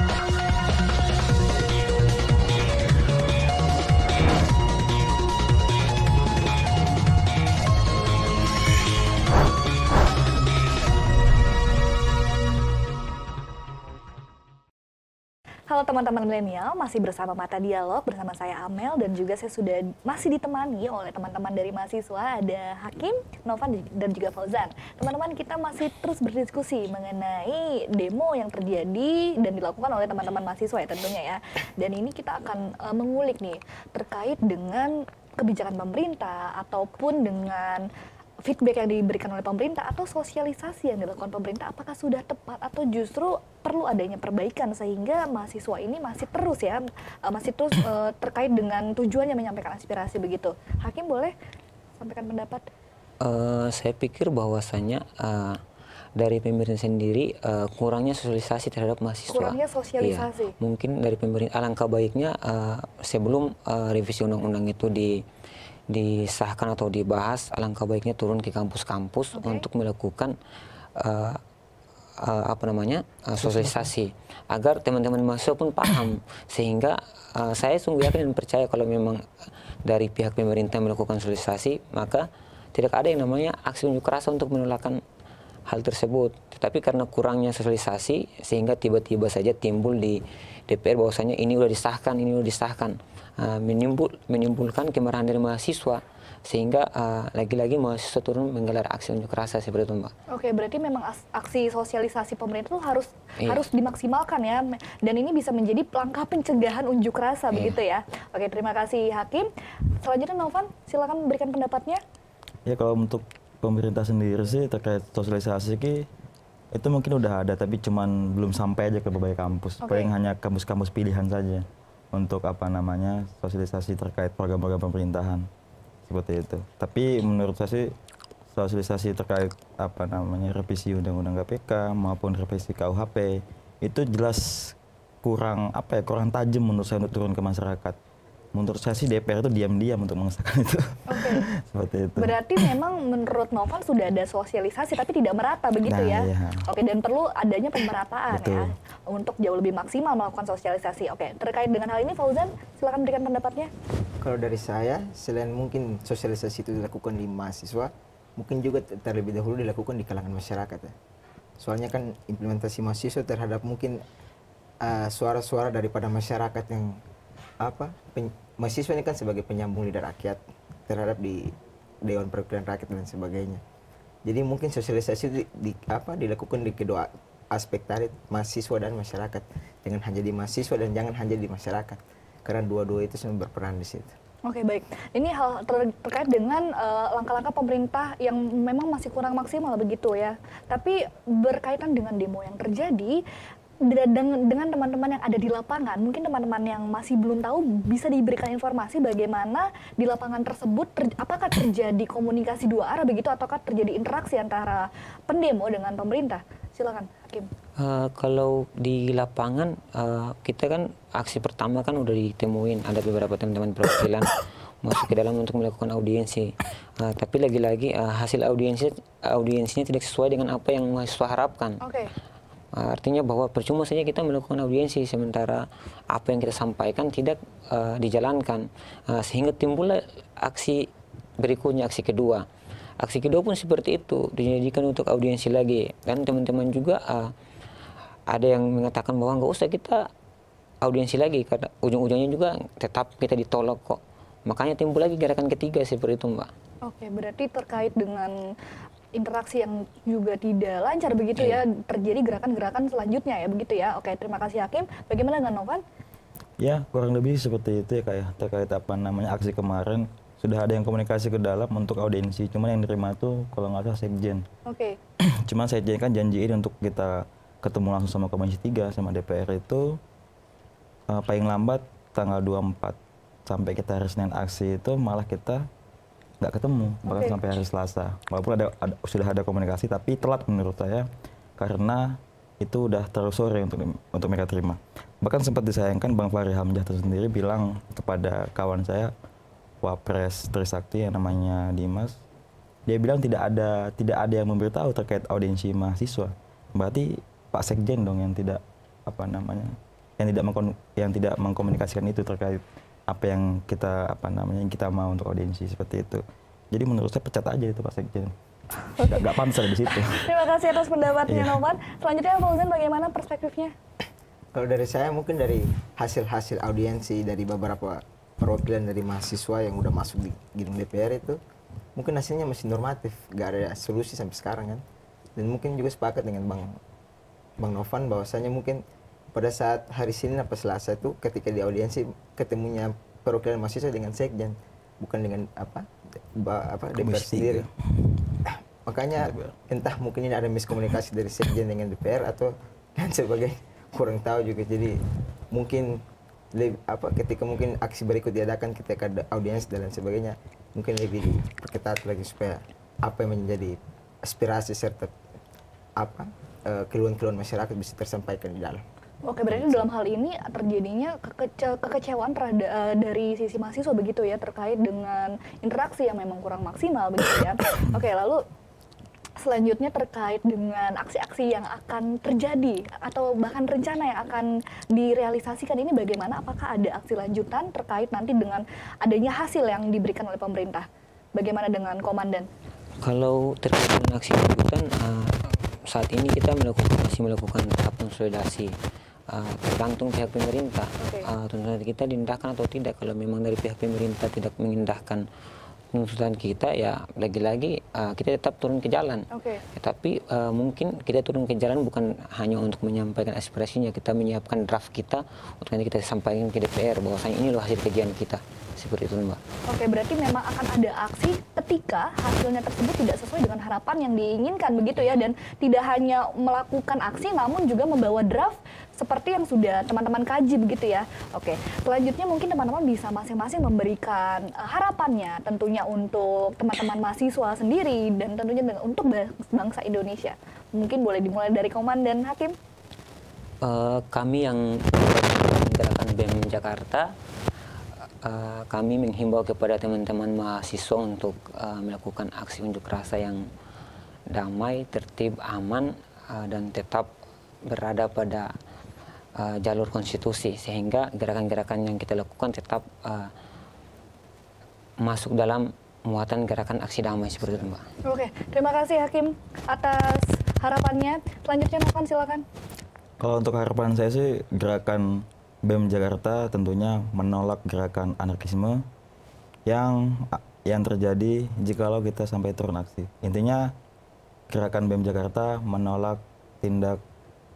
Bye. Halo teman-teman milenial, masih bersama Mata Dialog bersama saya Amel dan juga saya sudah masih ditemani oleh teman-teman dari mahasiswa ada Hakim, Novan dan juga Fauzan. Teman-teman kita masih terus berdiskusi mengenai demo yang terjadi dan dilakukan oleh teman-teman mahasiswa ya tentunya ya. Dan ini kita akan uh, mengulik nih terkait dengan kebijakan pemerintah ataupun dengan feedback yang diberikan oleh pemerintah atau sosialisasi yang dilakukan pemerintah apakah sudah tepat atau justru perlu adanya perbaikan sehingga mahasiswa ini masih terus ya uh, masih terus uh, terkait dengan tujuannya menyampaikan aspirasi begitu. Hakim boleh sampaikan pendapat? Uh, saya pikir bahwasanya uh, dari pemerintah sendiri uh, kurangnya sosialisasi terhadap mahasiswa. Kurangnya sosialisasi. Iya, mungkin dari pemerintah alangkah baiknya uh, sebelum uh, revisi undang-undang itu di disahkan atau dibahas, alangkah baiknya turun ke kampus-kampus okay. untuk melakukan uh, uh, apa namanya uh, sosialisasi agar teman-teman mahasiswa pun paham sehingga uh, saya sungguh yakin dan percaya kalau memang dari pihak pemerintah melakukan sosialisasi maka tidak ada yang namanya aksi unjuk rasa untuk menolakkan hal tersebut. Tetapi karena kurangnya sosialisasi sehingga tiba-tiba saja timbul di DPR bahwasanya ini sudah disahkan, ini sudah disahkan uh, menimbul, menimbulkan kemarahan dari mahasiswa sehingga uh, lagi-lagi uh, mahasiswa turun menggelar aksi unjuk rasa seperti itu mbak. Oke berarti memang aksi sosialisasi pemerintah itu harus iya. harus dimaksimalkan ya dan ini bisa menjadi langkah pencegahan unjuk rasa iya. begitu ya. Oke terima kasih Hakim. Selanjutnya Novan silakan memberikan pendapatnya. Ya kalau untuk pemerintah sendiri sih terkait sosialisasi ki itu mungkin udah ada tapi cuman belum sampai aja ke berbagai kampus. Okay. Paling hanya kampus-kampus pilihan saja untuk apa namanya sosialisasi terkait program-program pemerintahan seperti itu. Tapi menurut saya sih sosialisasi terkait apa namanya revisi undang-undang KPK maupun revisi KUHP itu jelas kurang apa ya kurang tajam menurut saya untuk turun ke masyarakat menurut saya sih DPR itu diam-diam untuk mengesahkan itu. Okay. Seperti itu. Berarti memang menurut Novan sudah ada sosialisasi tapi tidak merata begitu nah, ya. Iya. Oke dan perlu adanya pemerataan ya, Betul. ya untuk jauh lebih maksimal melakukan sosialisasi. Oke, terkait dengan hal ini Fauzan silakan berikan pendapatnya. Kalau dari saya selain mungkin sosialisasi itu dilakukan di mahasiswa, mungkin juga terlebih dahulu dilakukan di kalangan masyarakat ya. Soalnya kan implementasi mahasiswa terhadap mungkin uh, suara-suara uh, daripada masyarakat yang apa mahasiswa ini kan sebagai penyambung lidah rakyat terhadap di Dewan Perwakilan Rakyat dan sebagainya. Jadi mungkin sosialisasi di, di apa dilakukan di kedua aspek tadi mahasiswa dan masyarakat dengan hanya di mahasiswa dan jangan hanya di masyarakat karena dua-dua itu semua berperan di situ. Oke baik, ini hal ter terkait dengan eh, langkah-langkah uh, pemerintah yang memang masih kurang maksimal begitu ya. Tapi berkaitan dengan demo yang terjadi, dengan teman-teman yang ada di lapangan, mungkin teman-teman yang masih belum tahu bisa diberikan informasi bagaimana di lapangan tersebut ter, apakah terjadi komunikasi dua arah begitu ataukah terjadi interaksi antara pendemo dengan pemerintah? Silakan, Hakim. Uh, kalau di lapangan uh, kita kan aksi pertama kan udah ditemuin ada beberapa teman-teman perwakilan masuk ke dalam untuk melakukan audiensi. Uh, tapi lagi-lagi uh, hasil audiensi audiensinya tidak sesuai dengan apa yang mahasiswa harapkan. Okay. Artinya bahwa percuma saja kita melakukan audiensi sementara apa yang kita sampaikan tidak uh, dijalankan uh, sehingga timbullah aksi berikutnya aksi kedua. Aksi kedua pun seperti itu dijadikan untuk audiensi lagi dan teman-teman juga uh, ada yang mengatakan bahwa nggak usah kita audiensi lagi karena ujung-ujungnya juga tetap kita ditolak kok. Makanya timbul lagi gerakan ketiga seperti itu, Mbak. Oke, berarti terkait dengan interaksi yang juga tidak lancar begitu ya iya. terjadi gerakan-gerakan selanjutnya ya begitu ya oke terima kasih Hakim bagaimana dengan Novan ya kurang lebih seperti itu ya kayak ya. terkait apa namanya aksi kemarin sudah ada yang komunikasi ke dalam untuk audiensi. Cuman yang diterima itu kalau nggak salah sekjen. Oke. Okay. cuman sekjen kan janjiin untuk kita ketemu langsung sama komisi 3 sama DPR itu uh, paling lambat tanggal 24 sampai kita hari Senin aksi itu malah kita nggak ketemu bahkan okay. sampai hari Selasa. Walaupun ada, ada sudah ada komunikasi tapi telat menurut saya karena itu udah terlalu sore untuk untuk mereka terima. Bahkan sempat disayangkan Bang Fahri Hamzah sendiri bilang kepada kawan saya Wapres Trisakti yang namanya Dimas dia bilang tidak ada tidak ada yang memberitahu terkait audiensi mahasiswa berarti Pak Sekjen dong yang tidak apa namanya yang tidak mengkon- yang tidak mengkomunikasikan itu terkait apa yang kita apa namanya yang kita mau untuk audiensi seperti itu. Jadi menurut saya pecat aja itu Pak Sekjen. Gak, gak pantas ada di situ. Terima kasih atas pendapatnya Iya. Novan. Selanjutnya Fauzan bagaimana perspektifnya? Kalau dari saya mungkin dari hasil-hasil audiensi dari beberapa perwakilan dari mahasiswa yang udah masuk di gedung DPR itu mungkin hasilnya masih normatif, gak ada solusi sampai sekarang kan. Dan mungkin juga sepakat dengan Bang Bang Novan bahwasanya mungkin pada saat hari Senin apa Selasa itu ketika di audiensi ketemunya perwakilan mahasiswa dengan sekjen bukan dengan apa ba- apa DPR sendiri. Makanya entah mungkin ini ada miskomunikasi dari sekjen dengan DPR atau dan sebagainya kurang tahu juga jadi mungkin apa ketika mungkin aksi berikut diadakan ketika ada audiens dan lain sebagainya mungkin lebih diperketat lagi supaya apa yang menjadi aspirasi serta apa eh, keluhan-keluhan masyarakat bisa tersampaikan di dalam. Oke, berarti dalam hal ini terjadinya kekece- kekecewaan terhadap eh, dari sisi mahasiswa begitu ya terkait dengan interaksi yang memang kurang maksimal begitu ya. Oke, lalu selanjutnya terkait dengan aksi-aksi yang akan terjadi atau bahkan rencana yang akan direalisasikan ini bagaimana? Apakah ada aksi lanjutan terkait nanti dengan adanya hasil yang diberikan oleh pemerintah? Bagaimana dengan komandan? Kalau terkait dengan aksi lanjutan, uh, saat ini kita melakukan masih melakukan tahap konsolidasi. Uh, tergantung pihak pemerintah, Oke. uh, tuntutan kita diindahkan atau tidak. Kalau memang dari pihak pemerintah tidak mengindahkan tuntutan kita, ya lagi-lagi uh, kita tetap turun ke jalan. Oke. Tetapi uh, mungkin kita turun ke jalan bukan hanya untuk menyampaikan aspirasinya, kita menyiapkan draft kita untuk nanti kita sampaikan ke DPR bahwasanya ini loh hasil kajian kita. Seperti itu, Mbak. Oke, berarti memang akan ada aksi ketika hasilnya tersebut tidak sesuai dengan harapan yang diinginkan begitu ya dan tidak hanya melakukan aksi namun juga membawa draft seperti yang sudah teman-teman kaji begitu ya. Oke, selanjutnya mungkin teman-teman bisa masing-masing memberikan eh, harapannya tentunya untuk teman-teman mahasiswa sendiri dan tentunya untuk bang- bangsa Indonesia. Mungkin boleh dimulai dari komandan Hakim. Eh, kami yang gerakan BEM Jakarta, eh, kami menghimbau kepada teman-teman mahasiswa untuk eh, melakukan aksi unjuk rasa yang damai, tertib, aman, eh, dan tetap berada pada eh, jalur konstitusi sehingga gerakan-gerakan yang kita lakukan tetap eh, masuk dalam muatan gerakan aksi damai seperti itu, Mbak. Oke, terima kasih Hakim atas harapannya. Selanjutnya Novan silakan. Kalau untuk harapan saya sih gerakan BEM Jakarta tentunya menolak gerakan anarkisme yang yang terjadi jikalau kita sampai turun aksi. Intinya gerakan BEM Jakarta menolak tindak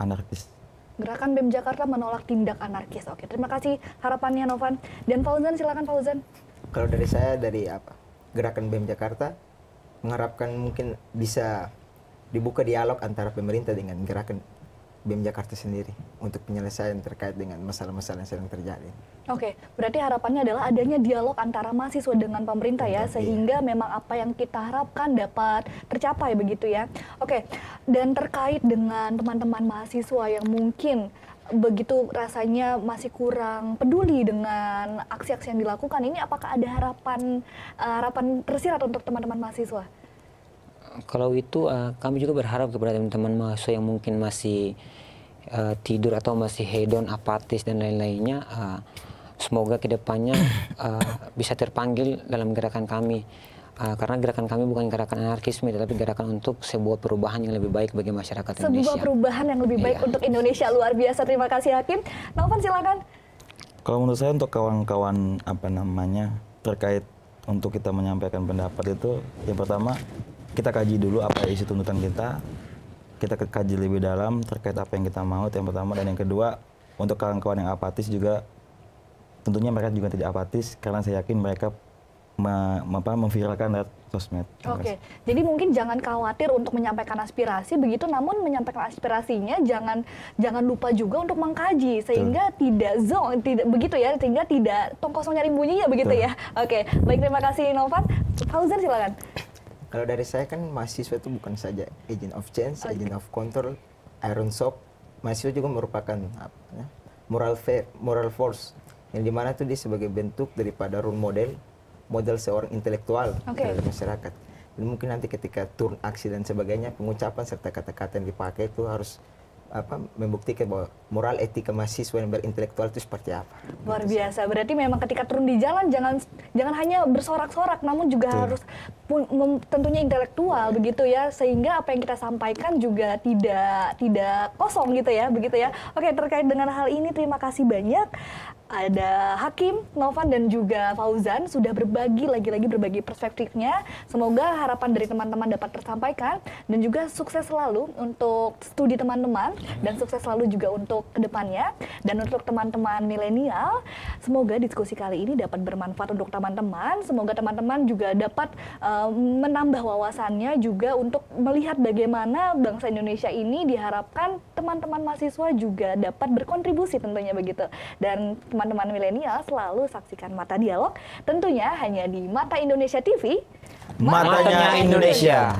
anarkis. Gerakan BEM Jakarta menolak tindak anarkis. Oke, terima kasih harapannya Novan. Dan Fauzan, silakan Fauzan. Kalau dari saya dari apa gerakan BEM Jakarta mengharapkan mungkin bisa dibuka dialog antara pemerintah dengan gerakan BEM Jakarta sendiri untuk penyelesaian terkait dengan masalah-masalah yang sedang terjadi. Oke, berarti harapannya adalah adanya dialog antara mahasiswa dengan pemerintah ya, Iya. sehingga memang apa yang kita harapkan dapat tercapai begitu ya. Oke, dan terkait dengan teman-teman mahasiswa yang mungkin begitu rasanya masih kurang peduli dengan aksi-aksi yang dilakukan ini, apakah ada harapan eh, harapan tersirat untuk teman-teman mahasiswa? Kalau itu eh, kami juga berharap kepada teman-teman mahasiswa yang mungkin masih eh, tidur atau masih hedon, apatis dan lain-lainnya, eh, semoga ke depannya eh, bisa terpanggil dalam gerakan kami. Eh, karena gerakan kami bukan gerakan anarkisme, tetapi gerakan untuk sebuah perubahan yang lebih baik bagi masyarakat Sebuah Indonesia. perubahan yang lebih baik Iya. untuk Indonesia luar biasa. Terima kasih Hakim. Novan silakan. Kalau menurut saya untuk kawan-kawan apa namanya terkait untuk kita menyampaikan pendapat itu yang pertama kita kaji dulu apa isi tuntutan kita kita kaji lebih dalam terkait apa yang kita mau itu yang pertama dan yang kedua untuk kawan-kawan yang apatis juga tentunya mereka juga tidak apatis karena saya yakin mereka me- apa, memviralkan lewat sosmed. Oke, kasih. jadi mungkin jangan khawatir untuk menyampaikan aspirasi begitu, namun menyampaikan aspirasinya jangan jangan lupa juga untuk mengkaji sehingga tidak zong, tidak begitu ya, sehingga tidak tong kosong nyari bunyinya begitu Betul. ya. Oke, baik terima kasih Novan. Fauzan silakan. Kalau dari saya kan mahasiswa itu bukan saja agent of change, Oke. agent of control, iron shock. Mahasiswa juga merupakan apa ya, moral moral force yang di mana tuh dia sebagai bentuk daripada role model, model seorang intelektual Oke. terhadap masyarakat. Dan mungkin nanti ketika turun aksi dan sebagainya, pengucapan serta kata-kata yang dipakai itu harus apa membuktikan bahwa moral etika mahasiswa yang berintelektual itu seperti apa. Luar biasa. Berarti memang ketika turun di jalan jangan jangan hanya bersorak-sorak namun juga Betul. harus pun, mem- tentunya intelektual begitu ya sehingga apa yang kita sampaikan juga tidak tidak kosong gitu ya begitu ya. Oke, terkait dengan hal ini terima kasih banyak ada Hakim, Novan dan juga Fauzan sudah berbagi lagi-lagi berbagi perspektifnya. Semoga harapan dari teman-teman dapat tersampaikan dan juga sukses selalu untuk studi teman-teman dan sukses selalu juga untuk ke depannya dan untuk teman-teman milenial. Semoga diskusi kali ini dapat bermanfaat untuk teman-teman. Semoga teman-teman juga dapat eh, menambah wawasannya juga untuk melihat bagaimana bangsa Indonesia ini diharapkan teman-teman mahasiswa juga dapat berkontribusi tentunya begitu. Dan teman-teman milenial selalu saksikan Mata Dialog tentunya hanya di Mata Indonesia TV. Matanya Indonesia.